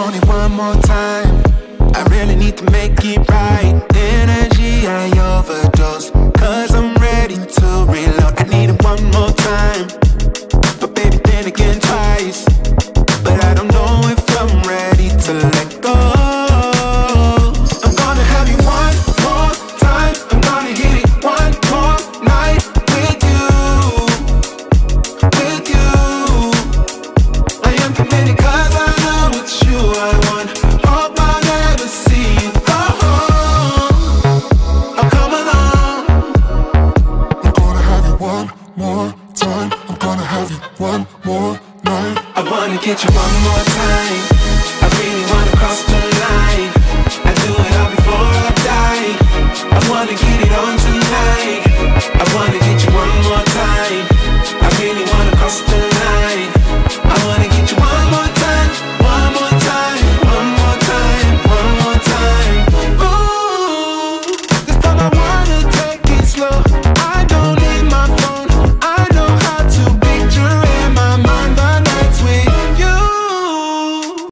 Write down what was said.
want it one more time. I really need to make it right. Yeah. more time. I'm gonna have you one more night. I wanna get you one more time.